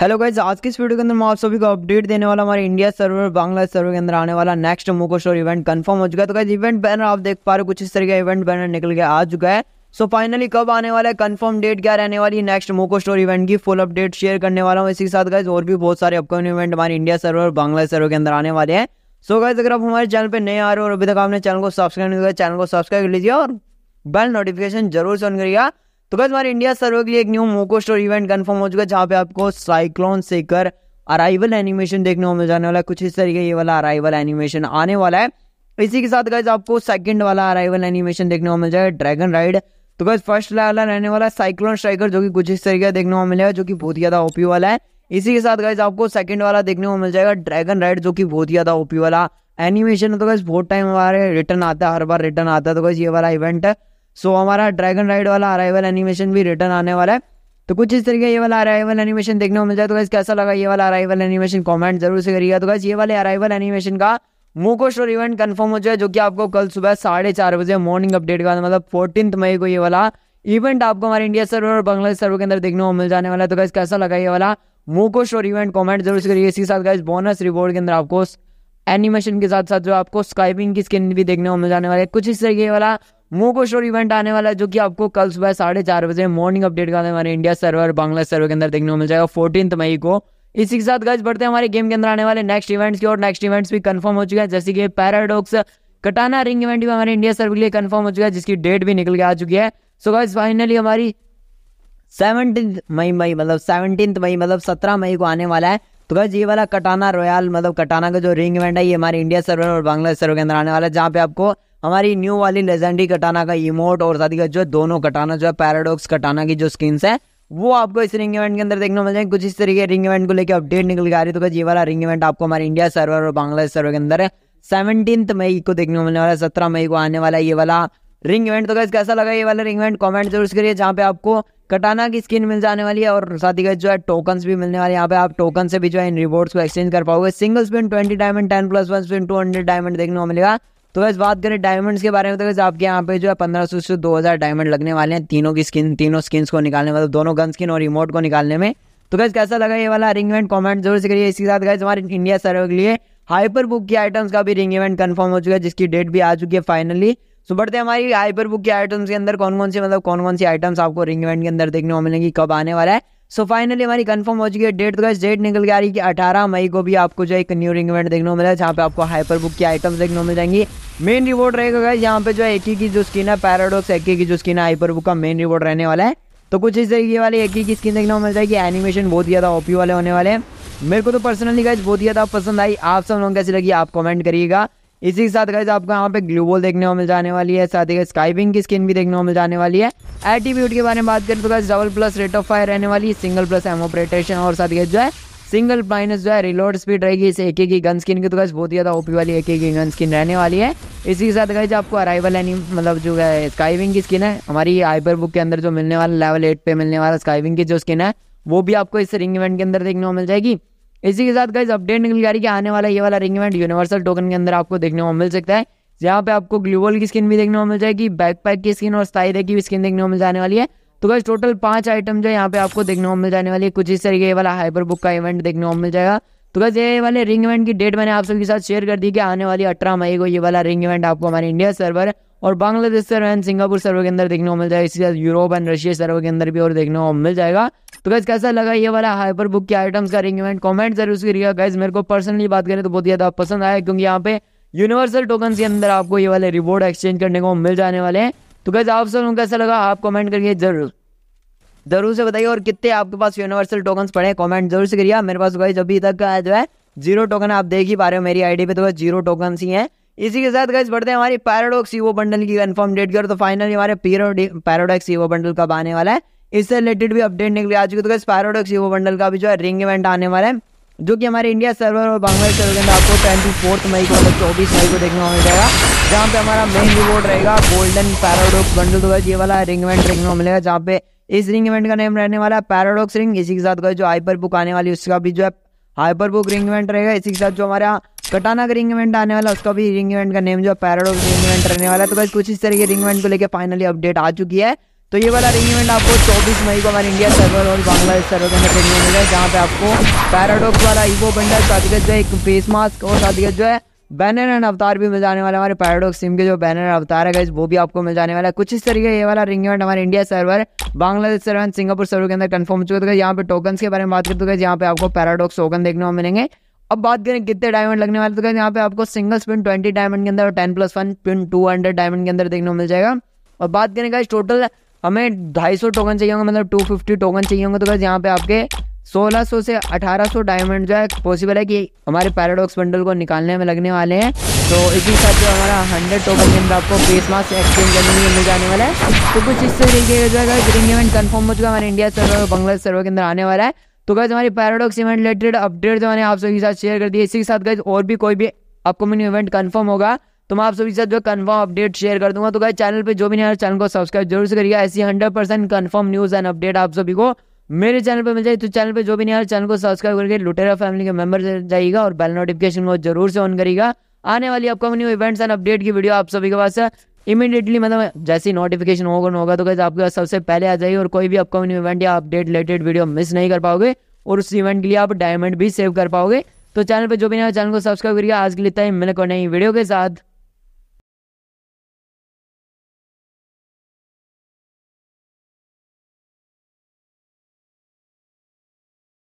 Hello guys आज की इस वीडियो के अंदर मैं आप सभी को अपडेट देने वाला हमारे इंडिया सर्वर बांग्लादेश सर्वर के अंदर आने वाला next Moco store event confirm हो चुका है। तो गाइज़ इवेंट बैनर आप देख पा रहे हो, कुछ इस तरह का इवेंट बैनर निकल के आ चुका है। सो so फाइनली कब आने वाला है कंफर्म डेट क्या रहने वाली है नेक्स्ट मोको स्टोर इवेंट की फुल अपडेट शेयर करने वाला हूँ। इसी के साथ गाइज़ और भी बहुत सारे अपकमिंग इवेंट हमारे इंडिया सर्वर और बांग्लादेश सर्वर के अंदर आने वाले हैं। सो गाइज़ अगर आप हमारे चैनल पर नए आ रहे हो और अभी तक आपने चैनल को सब्सक्राइब नहीं किया चैनल को सब्सक्राइब कर लीजिए और बेल नोटिफिकेशन ज़रूर से ऑन करिएगा। तो गाइज़ हमारे इंडिया सर्वर के लिए एक न्यू मोको स्टोर इवेंट कंफर्म हो चुका है, जहाँ पे आपको साइक्लोन सेकर अराइवल एनिमेशन देखने को मिल जाने वाला है। कुछ इस तरीके ये वाला अराइवल एनिमेशन आने वाला है। इसी के साथ गाइज़ आपको सेकंड वाला अराइवल एनिमेशन देखने को मिल जाएगा ड्रैगन राइड तो गाइज़ फ़र्स्ट वाला रहने वाला है साइक्लोन स्ट्राइकर जो कि कुछ इस तरीके देखने को मिलेगा, जो कि बहुत ज़्यादा ओपी वाला है। इसी के साथ गाइज़ आपको सेकंड वाला देखने को मिल जाएगा ड्रैगन राइड जो कि बहुत ज़्यादा ओपी वाला एनिमेशन तो गाइज़ बहुत टाइम हमारे रिटर्न आता है, हर बार रिटर्न आता है। तो गाइज़ ये वाला इवेंट है सो हमारा ड्रैगन राइड वाला अराइवल एनिमेशन भी रिटर्न आने वाला है। तो कुछ इस तरीके ये वाला अराइवल एनिमेशन देखने को मिल जाए तो गाइस कैसा लगा ये वाला अराइवल एनिमेशन कमेंट ज़रूर से करिएगा। तो गाइस ये वाले अराइवल एनिमेशन का मोको स्टोर इवेंट कंफर्म हो जाए, जो कि आपको कल सुबह साढ़े चार बजे मॉर्निंग अपडेट का मतलब फोर्टीन मई को ये वाला इवेंट आपको हमारे इंडिया सर्वर और बांग्लादेश सर्वर के अंदर देखने को मिल जाने वाला है। तो गाइस कैसा लगा ये वाला मोको स्टोर इवेंट कमेंट ज़रूर से करिए इसी साथ गाइस बोनस रिवॉर्ड के अंदर आपको एनिमेशन के साथ साथ जो आपको स्काइपिंग की स्किन भी देखने को मिल जाने वाला कुछ इस तरीके वाला मोको स्टोर इवेंट आने वाला है, जो कि आपको कल सुबह साढ़े चार बजे मॉर्निंग अपडेट का हमारे इंडिया सर्वर बांग्लादेश सर्वर के अंदर देखने को मिल जाएगा फोर्टीन मई को। इसी के साथ गाइज़ बढ़ते हैं हमारे गेम के अंदर आने वाले नेक्स्ट इवेंट्स की, और नेक्स्ट इवेंट्स भी कंफर्म हो चुका है, जैसे कि पैराडॉक्स कटाना रिंग इवेंट भी हमारे इंडिया सर्वर के लिए कंफर्म हो चुका है, जिसकी डेट भी निकल के आ चुकी है। सो गाइज़ फाइनली हमारी सेवनटीन मई मई मतलब सेवनटीन मई मतलब सत्रह मई को आने वाला है। तो गज ये वाला कटाना रॉयल मतलब कटाना का जो रिंग इवेंट है, ये हमारे इंडिया सर्वर और बांग्लादेश सर्वर के अंदर आने वाला है, जहाँ पे आपको हमारी न्यू वाली लेजेंडरी कटाना का इमोट और साथ ही जो दोनों कटाना, जो है पैराडॉक्स कटाना की जो स्किन्स है, वो आपको इस रिंग इवेंट के अंदर देखने मिल जाएँगे। कुछ इस तरीके रिंग इवेंट को लेकर अपडेट निकल के आ रही है। तो ये वाला रिंग इवेंट आपको हमारे इंडिया सर्वर और बांग्लादेश सर्वर के अंदर सेवनटीन मई को देखने को मिलने वाला है, सत्रह मई को आने वाला ये वाला रिंग इवेंट तो कैसा लगा ये वाला रिंग इवेंट कमेंट ज़रूर करिए, जहाँ पे आपको कटाना की स्किन मिल जाने वाली है और साथ ही जो है टोकन्स भी मिलने वाले यहाँ पे आप टोकन से भी जो है इन रिवॉर्ड्स को एक्सचेंज कर पाओगे। Single spin twenty diamond ten plus one spin two hundred diamond देखने को मिलेगा। तो वैसे बात करें डायमंड्स के बारे में तो वैसे आपके यहाँ पे जो है पंद्रह सौ से दो हज़ार डायमंड लगने वाले हैं, तीनों की स्किन तीनों स्किन्स को निकालने मतलब दोनों गन स्किन और रिमोट को निकालने में। तो गैस कैसा लगा ये वाला रिंग इवेंट कॉमेंट ज़रूर से करिए। इसके साथ गए हमारे इंडिया सर्वे के लिए हाइपर बुक की आइटम्स का भी रिंग इवेंट कन्फर्म हो चुका है, जिसकी डेट भी आ चुकी है फाइनली सो बढ़ते हैं हमारी हाइपर बुक की आइटम्स के अंदर कौन कौन सी मतलब कौन कौन सी आइटम्स आपको रिंग इवेंट के अंदर देखने को मिलेंगी, कब आने वाला है। सो फाइनली हमारी कंफर्म हो चुकी है डेट तो डेट निकल के आ रही है कि 18 मई को भी आपको जो एक न्यू रिंग इवेंट देखने को मिला जहाँ पे आपको हाइपर बुक की आइटम्स देखने को मिल जाएँगी। मेन रिवॉर्ड रहेगा यहाँ पे जो एक ही की जो स्किन है पैराडॉक्स एक की जो स्किन है हाइपर बुक का मेन रिवॉर्ड रहने वाला है। तो कुछ इस तरीके वाले एक ही की स्किन देखने को मिल जाएगी। एनिमेशन बहुत ज़्यादा ओपी वाले होने वाले हैं। मेरे को तो पर्सनली गाइज़ बहुत ज़्यादा पसंद आई। आप सब लोगों कैसी लगी आप कमेंट करिएगा। इसी के साथ गाइज़ आपको यहाँ पे ग्लू बॉल देखने को मिल जाने वाली है, साथ ही स्काइपिंग की स्किन भी देखने को मिल जाने वाली है। एटीट्यूड के बारे में बात करें तो guys double plus rate of fire रहने वाली है सिंगल प्लस एमोपरेटेशन और साथ ही जो है सिंगल माइनस जो है रिलोड स्पीड रहेगी इस एक एक गन स्किन की तो गाइज़ बहुत ज़्यादा ओपी वाली एक एक गन स्किन रहने वाली है। इसी के साथ गाइज़ आपको अराइवल एनी मतलब जो है स्काइविंग की स्किन है, हमारी हाइपर बुक के अंदर जो मिलने वाला लेवल एट पे मिलने वाला स्काइविंग की जो स्किन है, वो भी आपको इस रिंग इवेंट के अंदर देखने को मिल जाएगी। इसी के साथ गाइज़ अपडेट निकल रही है आने वाला ये वाला रिंग इवेंट यूनिवर्सल टोकन के अंदर आपको देखने को मिल सकता है। जहाँ पे आपको ग्लूबल की स्किन भी देखने को मिल जाएगी बैकपैक की स्किन और स्टाइरे की भी स्किन देखने को मिल जाने वाली है। तो गाइज़ टोटल पाँच आइटम जो यहाँ पे आपको देखने को मिल जाने वाली है। कुछ इस तरीके ये वाला हाइपर बुक का इवेंट देखने को मिल जाएगा। तो गाइज़ ये वाले रिंग इवेंट की डेट मैंने आप सबके साथ शेयर कर दी कि आने वाली अठारह मई को ये वाला रिंग इवेंट आपको हमारे इंडिया सर्वर और Bangladesh server and Singapore server के अंदर देखने को मिल जाएगा इसी साथ यूरोप एंड रशिया सर्वे के अंदर भी और देखने को मिल जाएगा। तो गैस कैसा लगा ये वाला हाइपर बुक के आइटम्स का रिंग इवेंट कमेंट ज़रूर करिएगा गैस मेरे को पर्सनली बात करें तो बहुत ज़्यादा पसंद आया, क्योंकि यहाँ पे यूनिवर्सल टोकन के अंदर आपको ये वाले रिवॉर्ड एक्सचेंज करने को मिल जाने वाले हैं। तो गैस आप सब कैसा लगा? आप कमेंट करिए ज़रूर। ज़रूर से बताइए और कितने आपके पास यूनिवर्सल टोकन पड़े कमेंट ज़रूर से करिए। मेरे पास गाइज़ अभी तक जो है ज़ीरो टोकन आप देख ही पा रहे हो मेरी आईडी पे तो ज़ीरो टोकन ही है। इसी के साथ गाइज़ बढ़ते हैं हमारी पैराडॉक्स ईवो बंडल की कंफर्म डेट कर तो फाइनली हमारे पैराडॉक्स ईवो बंडल कब आने वाला है? इससे रिलेटेड भी अपडेट निकले आ चुकी तो पैराडॉक्स ईवो बंडल का भी जो है रिंग इवेंट आने वाला है, जो कि हमारे इंडिया सर्वर और बांग्लादेश सर्वर के अंदर आपको ट्वेंटी फोर्थ मई को मतलब चौबीस मई को देखने को मिल जाएगा, जहाँ पे हमारा मेन रिवॉर्ड रहेगा गोल्डन पैराडॉक्स बंडल तो ये वाला रिंग इवेंट देखने को मिलेगा, जहाँ पे इस रिंग इवेंट का नेम रहने वाला है पैराडॉक्स रिंग इसी के साथ जो हाइपर बुक आने वाली उसका भी जो है हाइपर बुक रिंग इवेंट रहेगा। इसी के साथ, जो हमारा कटाना का रिंग इवेंट आने वाला उसका भी रिंग इवेंट का नेम जो पैराडॉक्स रिंग इवेंट रहने वाला है। तो कुछ इस तरह के रिंग इवेंट को लेकर फाइनली अपडेट आ चुकी है। तो ये वाला रिंग इवेंट आपको 24 मई को हमारे इंडिया सर्वर और बांग्लादेश सर्वर के अंदर देखने मिलेगा जहाँ पे आपको पैराडॉक्स वाला ईवो बंडल साथ ही जो है, एक फेस मास्क और साथ ही जो है बैनर एंड अवतार भी मिल जाने वाला हमारे पैराडॉक्स सिम के जो बैनर अवतार है वो भी आपको मिल जाने वाला है। कुछ इस तरीके ये वाला रिंग इवेंट हमारे India server Bangladesh server and Singapore server के अंदर कन्फर्म हो चुका है। यहाँ पे टोकन के बारे में बात करते हैं यहाँ पे आपको पैराडॉक्स टोकन देखने को मिलेंगे। अब बात करें कितने डायमंड लगने वाले तो यहाँ पे आपको सिंगल स्पिन ट्वेंटी डायमंड के अंदर और ten plus one spin two hundred diamond के अंदर देखने को मिल जाएगा। और बात करें गाइस टोटल हमें ढाई सौ टोकन चाहिए होंगे मतलब टू फिफ्टी टोकन चाहिए होंगे तो यहाँ पे आपके 1600 से 1800 डायमंड जो है पॉसिबल है कि हमारे पैराडॉक्स बंडल को निकालने में लगने वाले हैं। तो इसी साथ जो हमारा 100 टोकन के अंदर आपको फेस मास्क एक्सचेंज करने के लिए मिल जाने वाला है। तो कुछ इस तरीके का जो है ग्रीन इवेंट कन्फर्म हो चुका है, हमारे इंडिया सर्वर और बांग्लादेश सर्वर के अंदर आने वाला है। तो गैस हमारी पैराडॉक्स इवेंट रिलेटेड अपडेट जो मैंने आप सभी के साथ शेयर कर दी इसी के साथ गैस और भी कोई भी अपकमिंग इवेंट कन्फर्म होगा तो मैं आप सभी साथ जो कन्फर्म अपडेट शेयर कर दूँगा। तो गैस चैनल पे जो भी नहीं चैनल को सब्सक्राइब ज़रूर से करिएगा, ऐसी hundred percent confirm news and update आप सभी को मेरे चैनल पर मिल जाए तो चैनल पे जो भी है चैनल को सब्सक्राइब करके लुटेरा फैमिली के मेंबर जाइएगा और बेल नोटिफिकेशन को ज़रूर से ऑन करेगा आने वाली अपकमिंग इवेंट्स एंड अपडेट की वीडियो आप सभी के पास इमीडिएटली मतलब जैसे ही नोटिफिकेशन होगा होगा तो कैसे आपके पास सबसे पहले आ जाएगी और कोई भी अपकमिंग इवेंट या अपडेट रिलेटेड वीडियो मिस नहीं कर पाओगे और उस इवेंट के लिए आप डायमंड भी सेव कर पाओगे। तो चैनल पर जो भी नया चैनल को सब्सक्राइब करिए। आज के लिए तय मिलकर नई वीडियो के साथ।